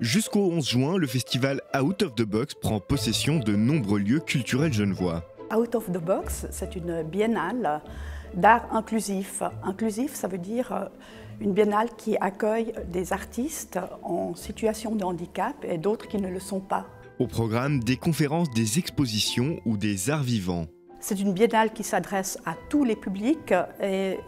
Jusqu'au 11 juin, le festival Out of the Box prend possession de nombreux lieux culturels genevois. Out of the Box, c'est une biennale d'art inclusif. Inclusif, ça veut dire euh, une biennale qui accueille des artistes en situation de handicap et d'autres qui ne le sont pas. Au programme, des conférences, des expositions ou des arts vivants. C'est une biennale qui s'adresse à tous les publics et,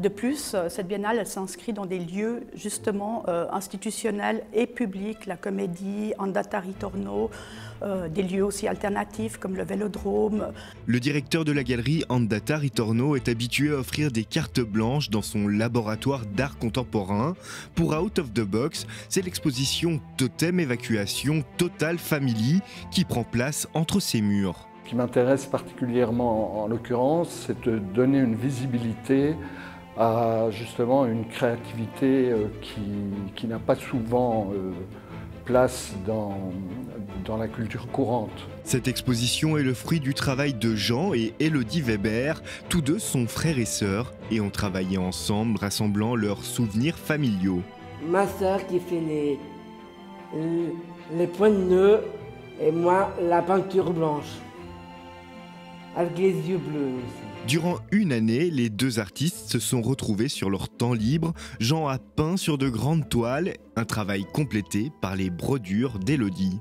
de plus, cette biennale s'inscrit dans des lieux justement euh, institutionnels et publics, la comédie, Andata Ritorno, euh, des lieux aussi alternatifs comme le Vélodrome. Le directeur de la galerie Andata Ritorno est habitué à offrir des cartes blanches dans son laboratoire d'art contemporain. Pour Out of the Box, c'est l'exposition Totem Évacuation Total Family qui prend place entre ses murs. Ce qui m'intéresse particulièrement en, l'occurrence, c'est de donner une visibilité à justement une créativité euh, qui, n'a pas souvent euh, place dans, dans la culture courante. Cette exposition est le fruit du travail de Jean et Elodie Weber. Tous deux sont frères et sœurs et ont travaillé ensemble, rassemblant leurs souvenirs familiaux. Ma sœur qui fait les, les points de nœud et moi la peinture blanche avec les yeux bleus aussi. Durant une année, les deux artistes se sont retrouvés sur leur temps libre. Jean a peint sur de grandes toiles, un travail complété par les brodures d'Elodie.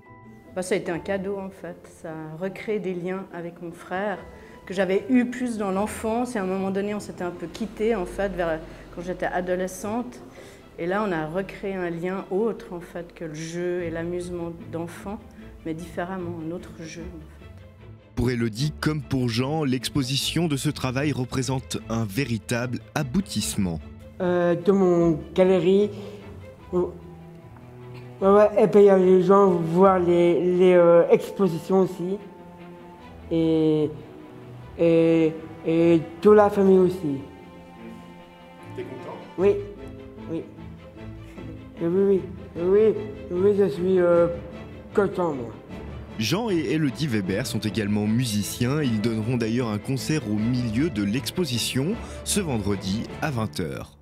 Bah, ça a été un cadeau en fait, ça a recréé des liens avec mon frère que j'avais eu plus dans l'enfance et à un moment donné on s'était un peu quitté en fait vers, quand j'étais adolescente. Et là on a recréé un lien autre en fait que le jeu et l'amusement d'enfant, mais différemment, un autre jeu. Pour Elodie comme pour Jean, l'exposition de ce travail représente un véritable aboutissement. Euh, dans mon galerie, et puis il y a les gens voir les, euh, expositions aussi. Et, et, et toute la famille aussi. T'es content? Oui, oui. oui, oui, oui, oui, je suis euh, content moi. Jean et Elodie Weber sont également musiciens. Ils donneront d'ailleurs un concert au milieu de l'exposition ce vendredi à 20h.